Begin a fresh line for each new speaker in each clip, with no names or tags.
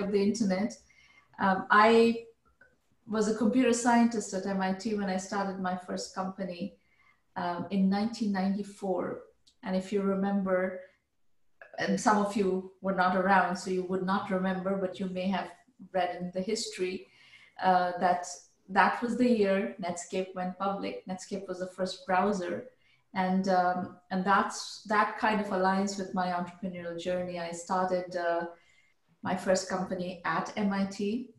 of the internet. Um, I was a computer scientist at MIT when I started my first company um, in 1994. And if you remember, and some of you were not around, so you would not remember, but you may have read in the history uh, that that was the year Netscape went public. Netscape was the first browser. And, um, and that's, that kind of aligns with my entrepreneurial journey. I started uh, my first company at MIT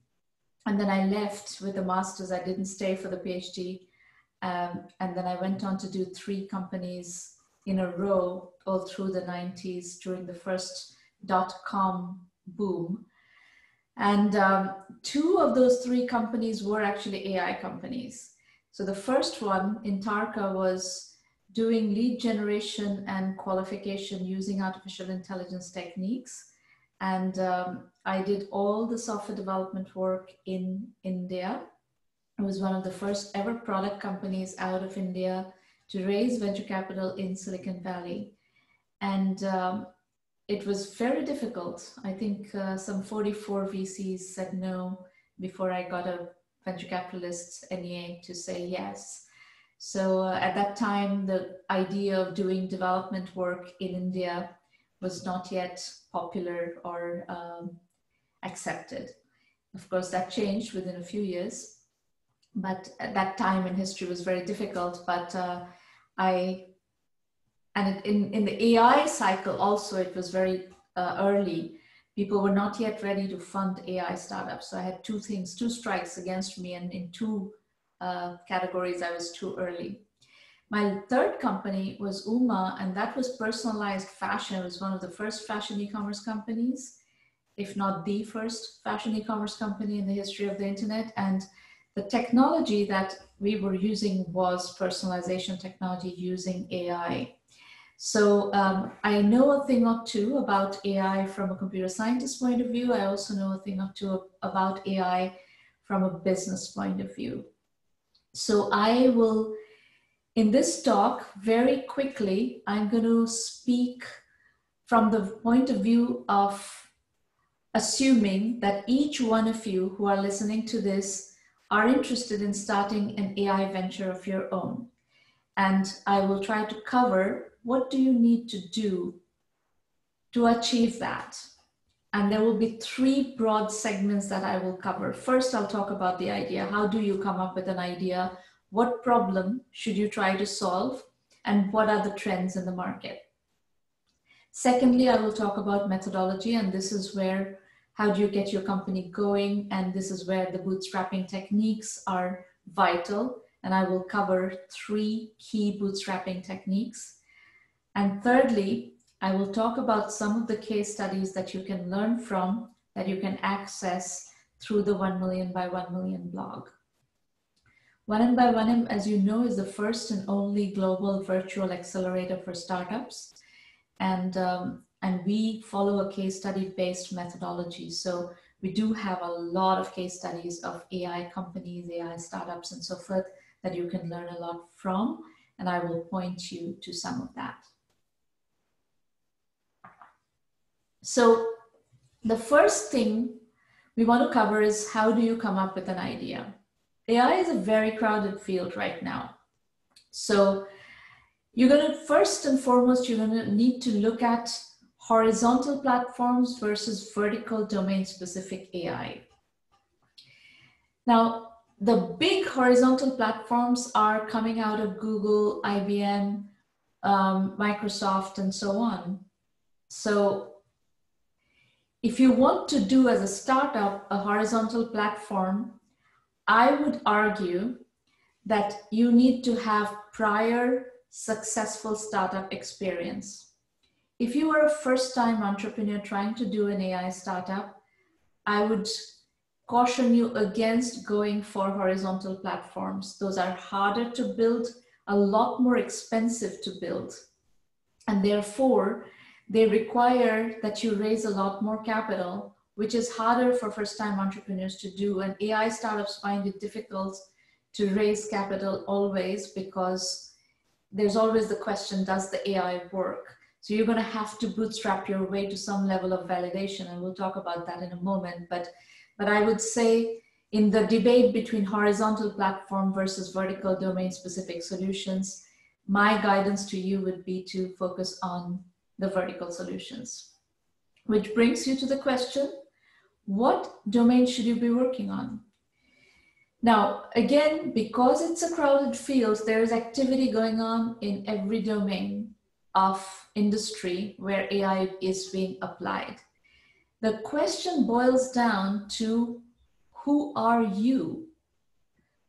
and then I left with the master's. I didn't stay for the PhD. Um, and then I went on to do three companies in a row all through the 90s during the first dot com boom. And um, two of those three companies were actually AI companies. So the first one, Intarka, was doing lead generation and qualification using artificial intelligence techniques. And um, I did all the software development work in India. It was one of the first ever product companies out of India to raise venture capital in Silicon Valley. And um, it was very difficult. I think uh, some 44 VCs said no before I got a venture capitalist NEA to say yes. So uh, at that time, the idea of doing development work in India was not yet popular or um, accepted. Of course, that changed within a few years, but at that time in history was very difficult. But uh, I, and in, in the AI cycle also, it was very uh, early. People were not yet ready to fund AI startups. So I had two things, two strikes against me, and in two uh, categories, I was too early. My third company was Uma, and that was personalized fashion. It was one of the first fashion e-commerce companies, if not the first fashion e-commerce company in the history of the internet. And the technology that we were using was personalization technology using AI. So um, I know a thing or two about AI from a computer scientist point of view. I also know a thing or two about AI from a business point of view. So I will in this talk, very quickly, I'm going to speak from the point of view of assuming that each one of you who are listening to this are interested in starting an AI venture of your own. And I will try to cover what do you need to do to achieve that. And there will be three broad segments that I will cover. First, I'll talk about the idea. How do you come up with an idea? What problem should you try to solve and what are the trends in the market. Secondly, I will talk about methodology and this is where how do you get your company going and this is where the bootstrapping techniques are vital and I will cover three key bootstrapping techniques. And thirdly, I will talk about some of the case studies that you can learn from that you can access through the 1 million by 1 million blog. 1M by 1M, as you know, is the first and only global virtual accelerator for startups. And, um, and we follow a case study based methodology. So we do have a lot of case studies of AI companies, AI startups, and so forth that you can learn a lot from. And I will point you to some of that. So the first thing we want to cover is how do you come up with an idea? AI is a very crowded field right now. So you're going to first and foremost, you're going to need to look at horizontal platforms versus vertical domain specific AI. Now, the big horizontal platforms are coming out of Google, IBM, um, Microsoft, and so on. So if you want to do as a startup a horizontal platform, I would argue that you need to have prior successful startup experience. If you are a first time entrepreneur trying to do an AI startup, I would caution you against going for horizontal platforms. Those are harder to build, a lot more expensive to build. And therefore, they require that you raise a lot more capital which is harder for first time entrepreneurs to do. And AI startups find it difficult to raise capital always because there's always the question does the AI work? So you're going to have to bootstrap your way to some level of validation, and we'll talk about that in a moment. But, but I would say in the debate between horizontal platform versus vertical domain specific solutions, my guidance to you would be to focus on the vertical solutions. Which brings you to the question, what domain should you be working on? Now, again, because it's a crowded field, there is activity going on in every domain of industry where AI is being applied. The question boils down to who are you?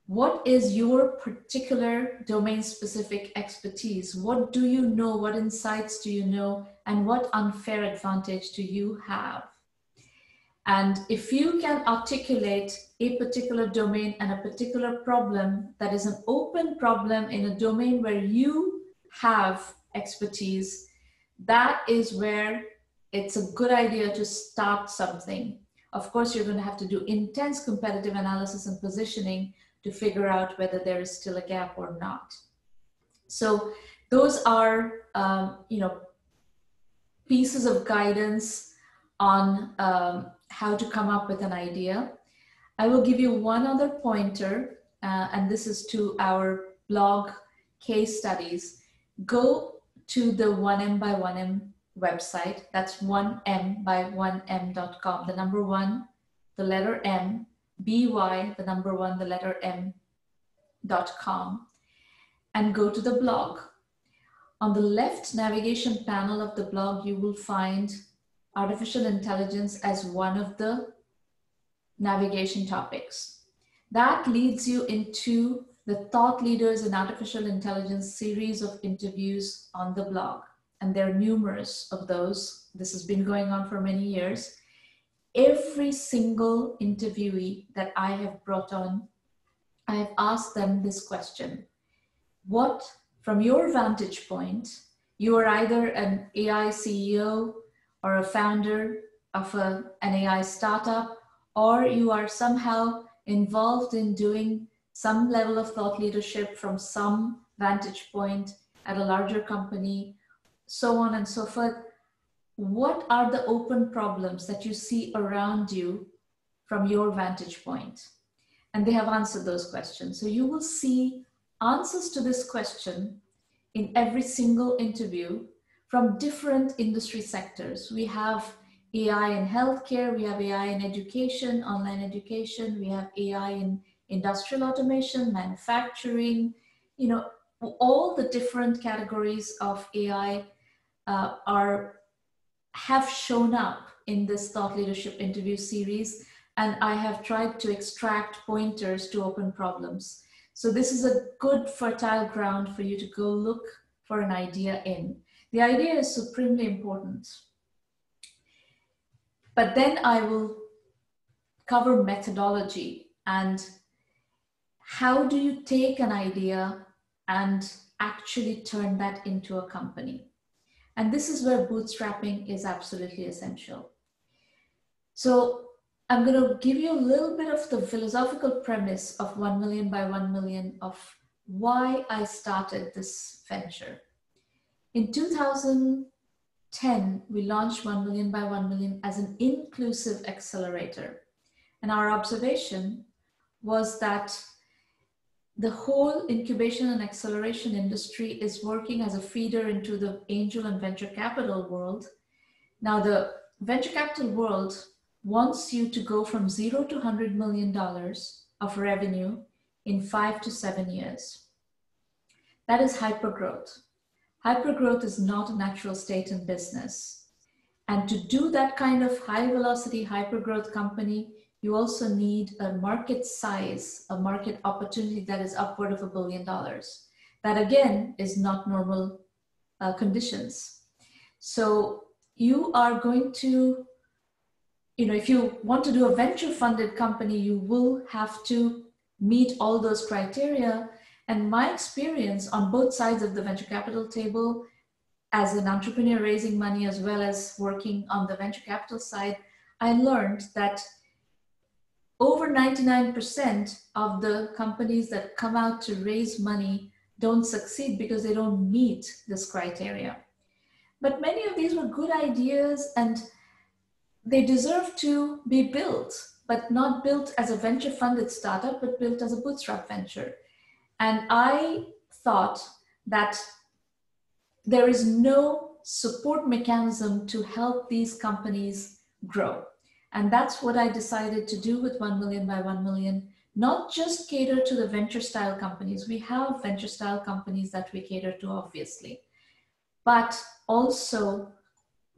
What is your particular domain specific expertise? What do you know? What insights do you know? And what unfair advantage do you have? And if you can articulate a particular domain and a particular problem that is an open problem in a domain where you have expertise, that is where it's a good idea to start something. Of course, you're going to have to do intense competitive analysis and positioning to figure out whether there is still a gap or not. So those are, um, you know, pieces of guidance on um, how to come up with an idea. I will give you one other pointer, uh, and this is to our blog case studies. Go to the 1M by 1M website. That's 1M by 1M.com. The number one, the letter M, by, the number one, the letter M.com, and go to the blog. On the left navigation panel of the blog, you will find artificial intelligence as one of the navigation topics. That leads you into the Thought Leaders in Artificial Intelligence series of interviews on the blog. And there are numerous of those. This has been going on for many years. Every single interviewee that I have brought on, I have asked them this question What, from your vantage point, you are either an AI CEO or a founder of a, an AI startup, or you are somehow involved in doing some level of thought leadership from some vantage point at a larger company, so on and so forth. What are the open problems that you see around you from your vantage point? And they have answered those questions. So you will see answers to this question in every single interview from different industry sectors. We have AI in healthcare, we have AI in education, online education, we have AI in industrial automation, manufacturing, you know, all the different categories of AI uh, are have shown up in this thought leadership interview series and I have tried to extract pointers to open problems. So this is a good fertile ground for you to go look for an idea in. The idea is supremely important. But then I will cover methodology and how do you take an idea and actually turn that into a company? And this is where bootstrapping is absolutely essential. So I'm going to give you a little bit of the philosophical premise of 1 million by 1 million of why I started this venture. In 2010, we launched 1 million by 1 million as an inclusive accelerator. And our observation was that the whole incubation and acceleration industry is working as a feeder into the angel and venture capital world. Now, the venture capital world wants you to go from zero to $100 million of revenue in five to seven years. That is hypergrowth. Hypergrowth is not a natural state in business. And to do that kind of high velocity hypergrowth company, you also need a market size, a market opportunity that is upward of a billion dollars. That again is not normal uh, conditions. So you are going to, you know, if you want to do a venture funded company, you will have to meet all those criteria and my experience on both sides of the venture capital table, as an entrepreneur raising money as well as working on the venture capital side, I learned that over 99% of the companies that come out to raise money don't succeed because they don't meet this criteria. but many of these were good ideas and they deserve to be built, but not built as a venture funded startup, but built as a bootstrap venture. And I thought that there is no support mechanism to help these companies grow. And that's what I decided to do with 1 million by 1 million. Not just cater to the venture style companies. We have venture style companies that we cater to, obviously, but also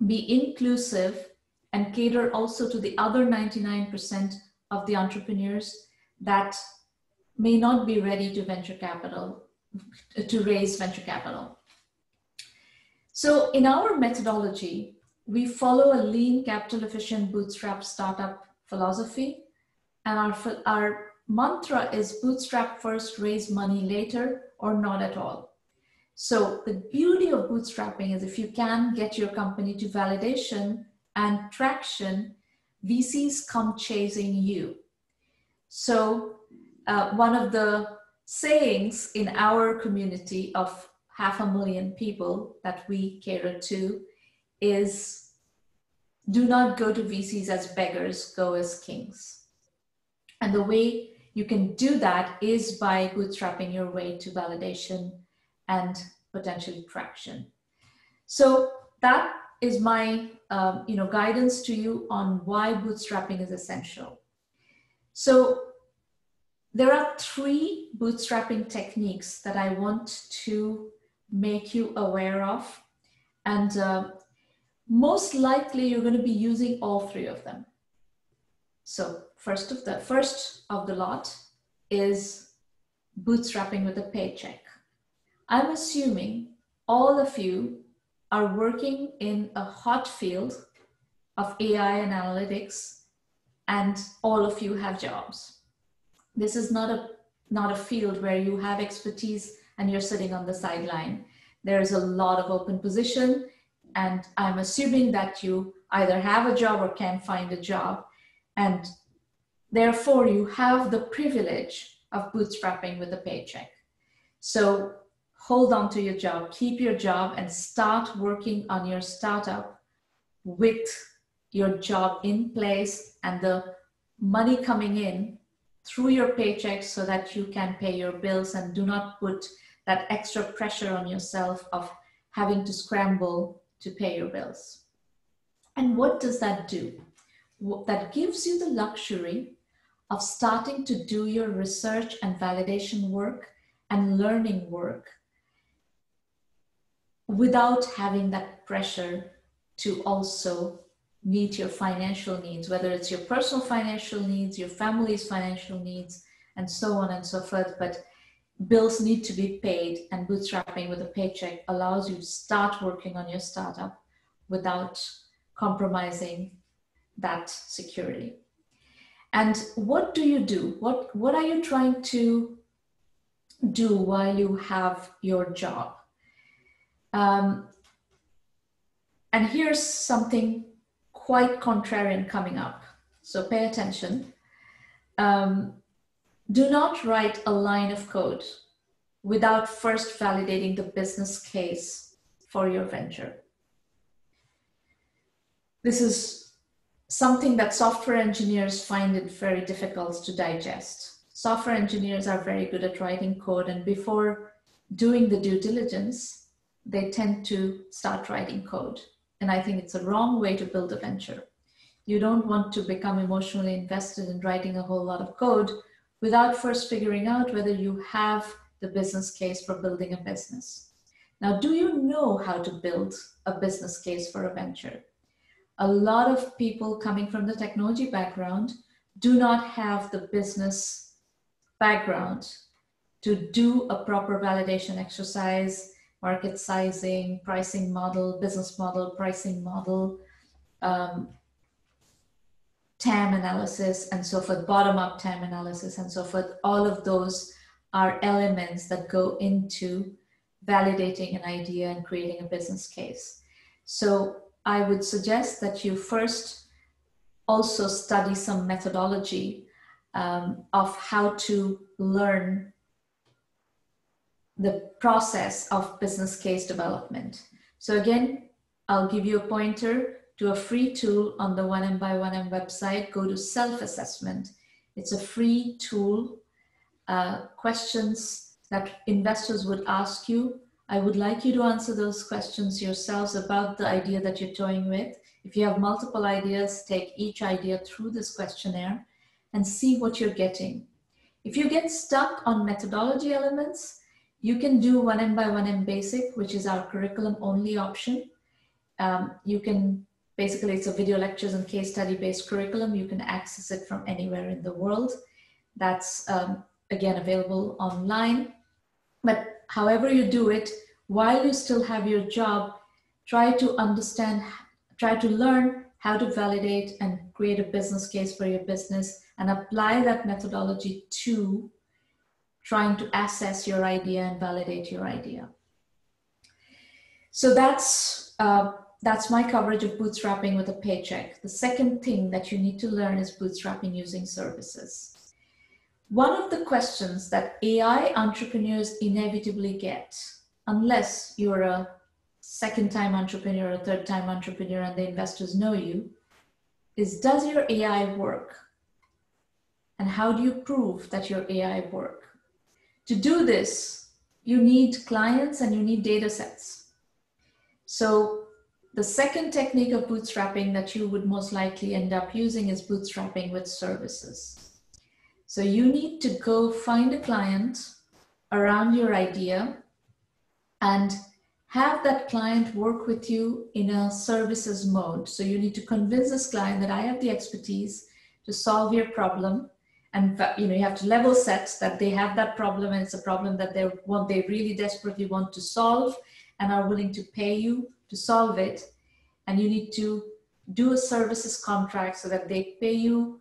be inclusive and cater also to the other 99% of the entrepreneurs that may not be ready to venture capital, to raise venture capital. So in our methodology, we follow a lean capital efficient bootstrap startup philosophy. And our, our mantra is bootstrap first, raise money later, or not at all. So the beauty of bootstrapping is if you can get your company to validation and traction, VCs come chasing you. So uh, one of the sayings in our community of half a million people that we cater to is do not go to VCs as beggars, go as kings. And the way you can do that is by bootstrapping your way to validation and potentially traction. So that is my um, you know guidance to you on why bootstrapping is essential. So there are three bootstrapping techniques that I want to make you aware of. And uh, most likely you're going to be using all three of them. So first of the first of the lot is bootstrapping with a paycheck. I'm assuming all of you are working in a hot field of AI and analytics and all of you have jobs. This is not a not a field where you have expertise and you're sitting on the sideline. There's a lot of open position and I'm assuming that you either have a job or can find a job and therefore you have the privilege of bootstrapping with a paycheck. So hold on to your job, keep your job and start working on your startup with your job in place and the money coming in through your paychecks so that you can pay your bills and do not put that extra pressure on yourself of having to scramble to pay your bills. And what does that do? That gives you the luxury of starting to do your research and validation work and learning work without having that pressure to also meet your financial needs, whether it's your personal financial needs, your family's financial needs, and so on and so forth. But bills need to be paid, and bootstrapping with a paycheck allows you to start working on your startup without compromising that security. And what do you do? What, what are you trying to do while you have your job? Um, and here's something quite contrarian coming up. So pay attention. Um, do not write a line of code without first validating the business case for your venture. This is something that software engineers find it very difficult to digest. Software engineers are very good at writing code, and before doing the due diligence, they tend to start writing code. And I think it's a wrong way to build a venture. You don't want to become emotionally invested in writing a whole lot of code without first figuring out whether you have the business case for building a business. Now, do you know how to build a business case for a venture? A lot of people coming from the technology background do not have the business background to do a proper validation exercise market sizing, pricing model, business model, pricing model, um, TAM analysis, and so forth, bottom up TAM analysis, and so forth. All of those are elements that go into validating an idea and creating a business case. So I would suggest that you first also study some methodology um, of how to learn the process of business case development. So again, I'll give you a pointer to a free tool on the 1M by 1M website. Go to self assessment. It's a free tool, uh, questions that investors would ask you. I would like you to answer those questions yourselves about the idea that you're toying with. If you have multiple ideas, take each idea through this questionnaire and see what you're getting. If you get stuck on methodology elements, you can do 1M by 1M basic, which is our curriculum only option. Um, you can basically, it's a video lectures and case study based curriculum. You can access it from anywhere in the world. That's um, again available online. But however you do it, while you still have your job, try to understand, try to learn how to validate and create a business case for your business and apply that methodology to trying to assess your idea and validate your idea. So that's uh, that's my coverage of bootstrapping with a paycheck. The second thing that you need to learn is bootstrapping using services. One of the questions that AI entrepreneurs inevitably get, unless you're a second time entrepreneur, a third time entrepreneur, and the investors know you, is does your AI work? And how do you prove that your AI work? To do this, you need clients and you need data sets. So the second technique of bootstrapping that you would most likely end up using is bootstrapping with services. So you need to go find a client around your idea and have that client work with you in a services mode. So you need to convince this client that I have the expertise to solve your problem. And you know you have to level set that they have that problem and it's a problem that they want they really desperately want to solve and are willing to pay you to solve it. And you need to do a services contract so that they pay you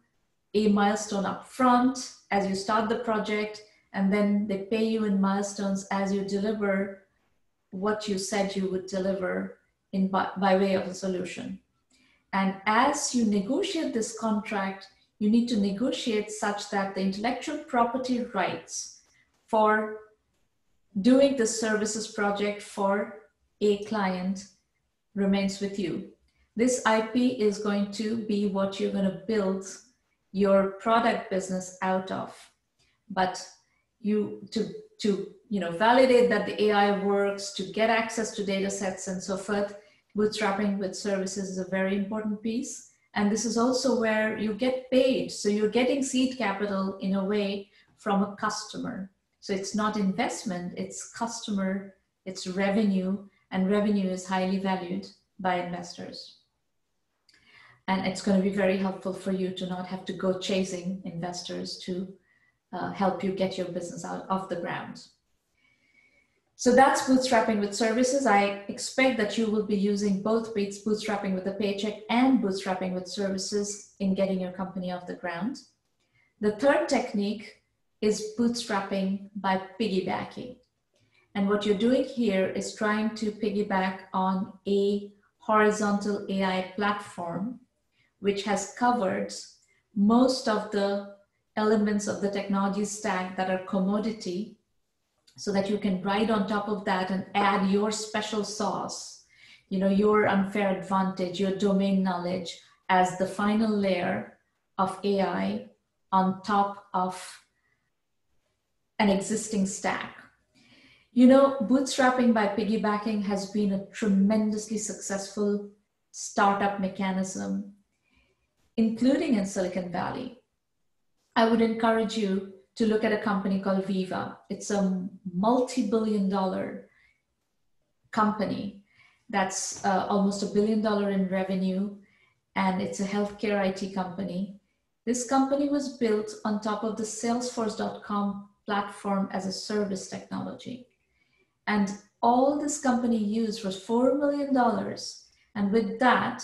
a milestone up front as you start the project and then they pay you in milestones as you deliver what you said you would deliver in by, by way of a solution. And as you negotiate this contract you need to negotiate such that the intellectual property rights for doing the services project for a client remains with you. This IP is going to be what you're going to build your product business out of. But you to to you know validate that the AI works, to get access to data sets and so forth, bootstrapping with services is a very important piece. And this is also where you get paid. So you're getting seed capital in a way from a customer. So it's not investment, it's customer, it's revenue, and revenue is highly valued by investors. And it's going to be very helpful for you to not have to go chasing investors to uh, help you get your business out off the ground. So that's bootstrapping with services. I expect that you will be using both bootstrapping with a paycheck and bootstrapping with services in getting your company off the ground. The third technique is bootstrapping by piggybacking. And what you're doing here is trying to piggyback on a horizontal AI platform, which has covered most of the elements of the technology stack that are commodity so that you can ride on top of that and add your special sauce, you know, your unfair advantage, your domain knowledge as the final layer of AI on top of an existing stack. You know, bootstrapping by piggybacking has been a tremendously successful startup mechanism, including in Silicon Valley. I would encourage you to look at a company called Veeva. It's a multi billion dollar company that's uh, almost a billion dollar in revenue, and it's a healthcare IT company. This company was built on top of the Salesforce.com platform as a service technology. And all this company used was $4 million. And with that,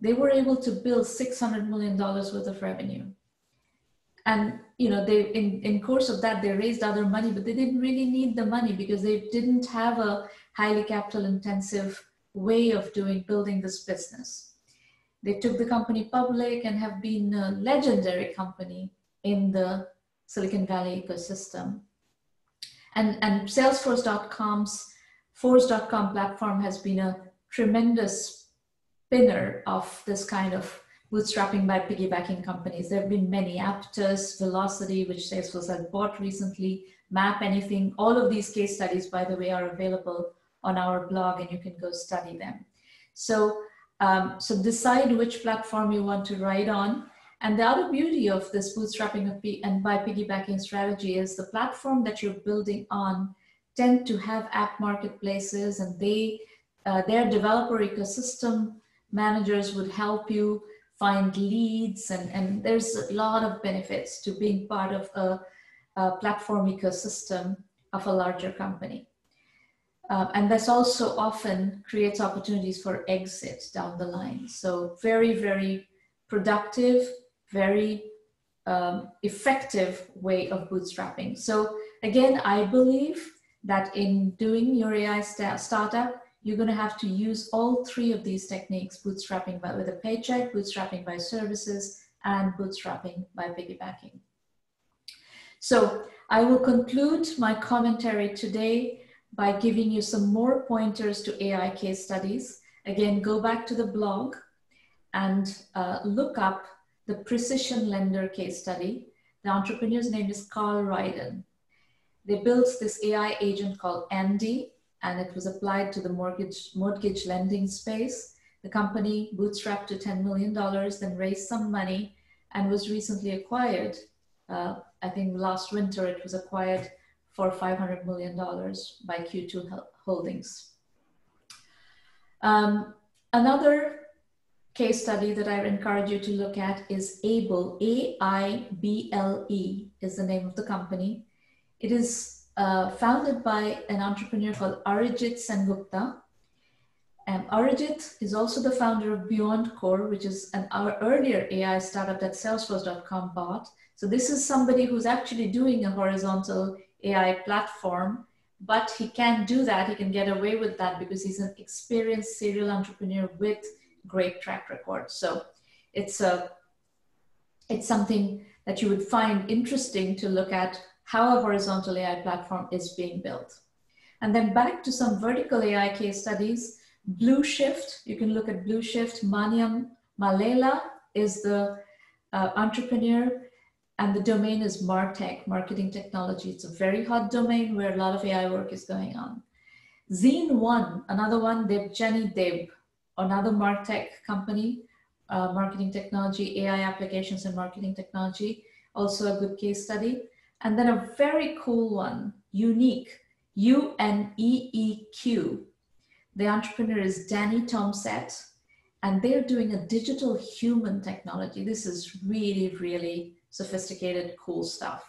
they were able to build $600 million worth of revenue. And you know, they in, in course of that, they raised other money, but they didn't really need the money because they didn't have a highly capital intensive way of doing building this business. They took the company public and have been a legendary company in the Silicon Valley ecosystem and, and Salesforce.com's Force.com platform has been a tremendous spinner of this kind of bootstrapping by piggybacking companies. There have been many, Apttus, Vlocity, which Salesforce has bought recently, Map Anything. All of these case studies, by the way, are available on our blog and you can go study them. So, um, so decide which platform you want to ride on. And the other beauty of this bootstrapping of and by piggybacking strategy is the platform that you're building on tend to have app marketplaces and they, uh, their developer ecosystem managers would help you find leads and, and there's a lot of benefits to being part of a, a platform ecosystem of a larger company. Um, and this also often creates opportunities for exit down the line. So very, very productive, very um, effective way of bootstrapping. So again, I believe that in doing your AI st startup, you're going to have to use all three of these techniques, bootstrapping by, with a paycheck, bootstrapping by services, and bootstrapping by piggybacking. So I will conclude my commentary today by giving you some more pointers to AI case studies. Again, go back to the blog and uh, look up the PrecisionLender case study. The entrepreneur's name is Carl Ryden. They built this AI agent called Andy, and it was applied to the mortgage, mortgage lending space. The company bootstrapped to $10 million, then raised some money and was recently acquired. Uh, I think last winter it was acquired for $500 million by Q2 Holdings. Um, another case study that I encourage you to look at is Aible, A-I-B-L-E is the name of the company. It is uh, founded by an entrepreneur called Arijit Sengupta. Um, Arijit is also the founder of Beyond Core, which is an our earlier AI startup that Salesforce.com bought. So this is somebody who's actually doing a horizontal AI platform, but he can do that. He can get away with that because he's an experienced serial entrepreneur with great track record. So it's a it's something that you would find interesting to look at how a horizontal AI platform is being built. And then back to some vertical AI case studies. Blueshift, you can look at Blueshift. Manyam Mallela is the uh, entrepreneur and the domain is MarTech, marketing technology. It's a very hot domain where a lot of AI work is going on. Zine One, another one, Debjani Deb, another MarTech company, uh, marketing technology, AI applications and marketing technology, also a good case study. And then a very cool one, UneeQ, U N E E Q. The entrepreneur is Danny Tomsett, and they're doing a digital human technology. This is really, really sophisticated, cool stuff.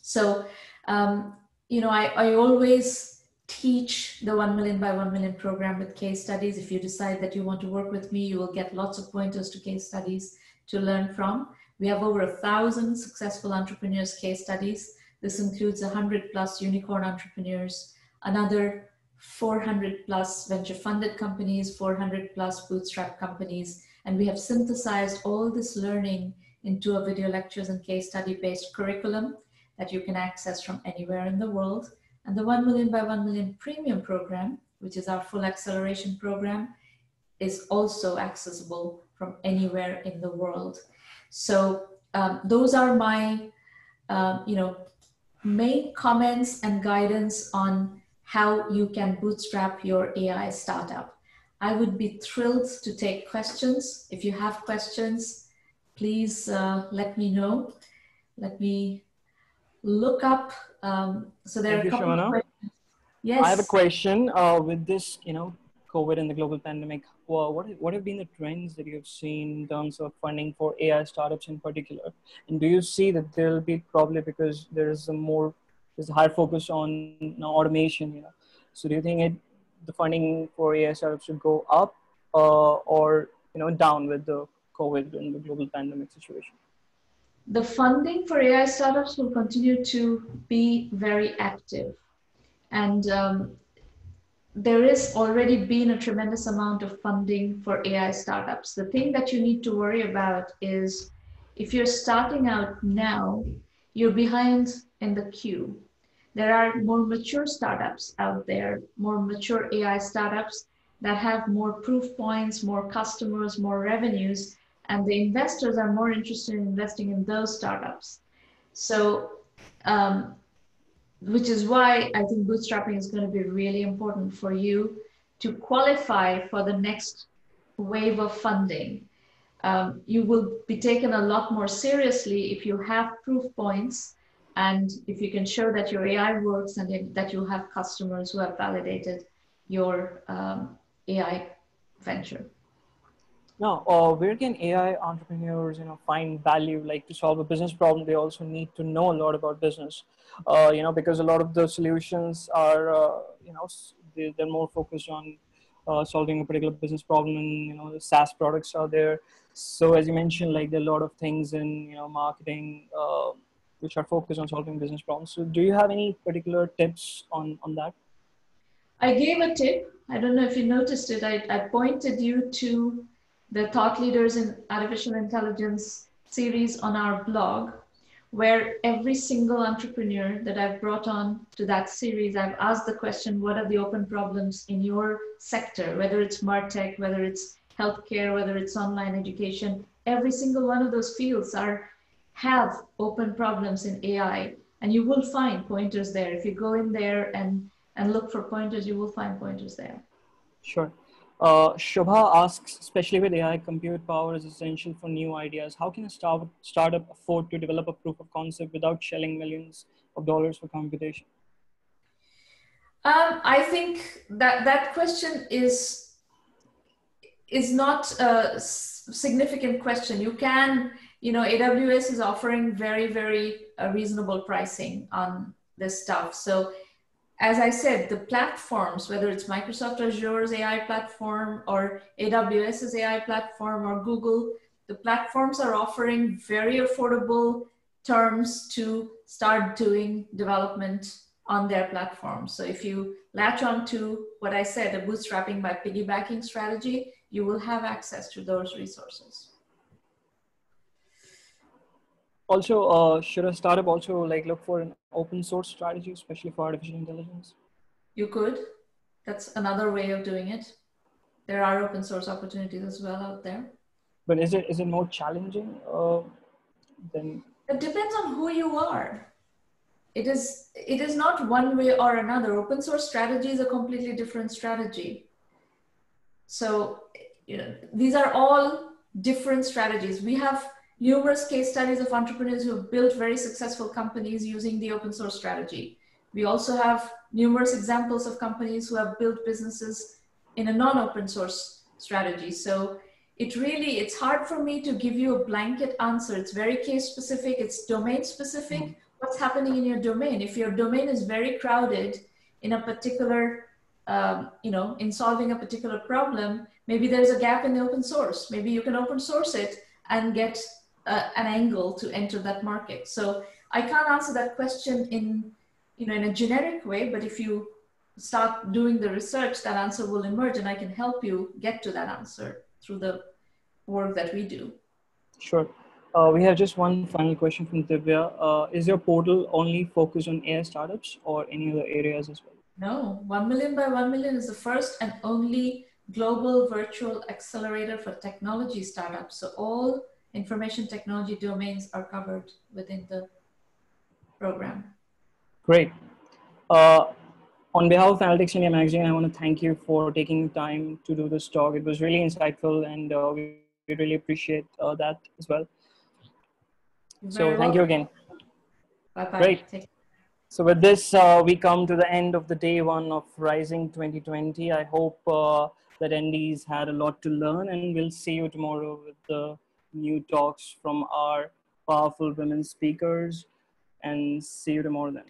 So, um, you know, I, I always teach the 1 million by 1 million program with case studies. If you decide that you want to work with me, you will get lots of pointers to case studies to learn from. We have over a thousand successful entrepreneurs case studies. This includes 100 plus unicorn entrepreneurs, another 400 plus venture funded companies, 400 plus bootstrap companies. And we have synthesized all this learning into a video lectures and case study based curriculum that you can access from anywhere in the world. And the 1 million by 1 million premium program, which is our full acceleration program, is also accessible from anywhere in the world. So um, those are my, uh, you know, main comments and guidance on how you can bootstrap your AI startup. I would be thrilled to take questions. If you have questions, please uh, let me know. Let me look up. Um, so there
Thank
are a couple
you,
of questions. Yes.
I have a question uh, with this, you know, COVID and the global pandemic, well, what, what have been the trends that you've seen in terms of funding for AI startups in particular? And do you see that there'll be probably because there is a more, there's a higher focus on you know, automation, you know? So do you think it, the funding for AI startups should go up uh, or, you know, down with the COVID and the global pandemic situation?
The funding for AI startups will continue to be very active. And um, there is already been a tremendous amount of funding for AI startups. The thing that you need to worry about is if you're starting out now, you're behind in the queue. There are more mature startups out there, more mature AI startups that have more proof points, more customers, more revenues, and the investors are more interested in investing in those startups. So, um, which is why I think bootstrapping is going to be really important for you to qualify for the next wave of funding. Um, you will be taken a lot more seriously if you have proof points and if you can show that your AI works and that you have customers who have validated your um, AI venture.
Now, uh, where can AI entrepreneurs, you know, find value? Like to solve a business problem, they also need to know a lot about business. Uh, you know, because a lot of the solutions are, uh, you know, they, are more focused on uh, solving a particular business problem, and you know, the SaaS products are there. So, as you mentioned, like there are a lot of things in you know marketing uh, which are focused on solving business problems. So, do you have any particular tips on on that?
I gave a tip. I don't know if you noticed it. I, I pointed you to the Thought Leaders in Artificial Intelligence series on our blog, where every single entrepreneur that I've brought on to that series, I've asked the question what are the open problems in your sector, whether it's MarTech, whether it's healthcare, whether it's online education. Every single one of those fields are have open problems in AI, and you will find pointers there. If you go in there and and look for pointers, you will find pointers there.
Sure. Uh, asks, especially with AI, compute power is essential for new ideas. How can a start, startup afford to develop a proof of concept without shelling millions of dollars for computation?
Um, I think that that question is is not a significant question. You can, you know, AWS is offering very very uh, reasonable pricing on this stuff. So as I said, the platforms, whether it's Microsoft Azure's AI platform or AWS's AI platform or Google, the platforms are offering very affordable terms to start doing development on their platform. So if you latch on to what I said, a bootstrapping by piggybacking strategy, you will have access to those resources
also uh, should a startup also like look for an open source strategy especially for artificial intelligence?
You could. That's another way of doing it. There are open source opportunities as well out there.
But is it is it more challenging uh, than
it depends on who you are. It is it is not one way or another. Open source strategy is a completely different strategy. So you know these are all different strategies. We have numerous case studies of entrepreneurs who have built very successful companies using the open source strategy. We also have numerous examples of companies who have built businesses in a non-open source strategy. So it really, it's hard for me to give you a blanket answer. It's very case specific, it's domain specific. Mm-hmm. What's happening in your domain? If your domain is very crowded in a particular, um, you know, in solving a particular problem, maybe there's a gap in the open source. Maybe you can open source it and get uh, an angle to enter that market. So I can't answer that question in, you know, in a generic way, but if you start doing the research, that answer will emerge and I can help you get to that answer through the work that we do.
Sure. Uh, we have just one final question from Divya. Uh, is your portal only focused on AI startups or any other areas as well?
No, 1 million by 1 million is the first and only global virtual accelerator for technology startups. So all information technology domains are covered within the program.
Great. Uh, on behalf of Analytics India Magazine, I want to thank you for taking time to do this talk. It was really insightful and uh, we, we, really appreciate uh, that as well. so thank you again.
Bye-bye.
Great. Take so with this, uh, we come to the end of the day one of Rising 2020. I hope uh, that NDs had a lot to learn and we'll see you tomorrow with the new talks from our powerful women speakers and see you tomorrow then.